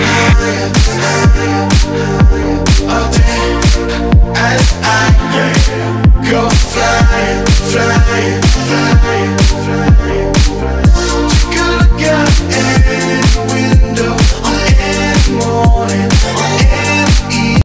Yeah, yeah, yeah.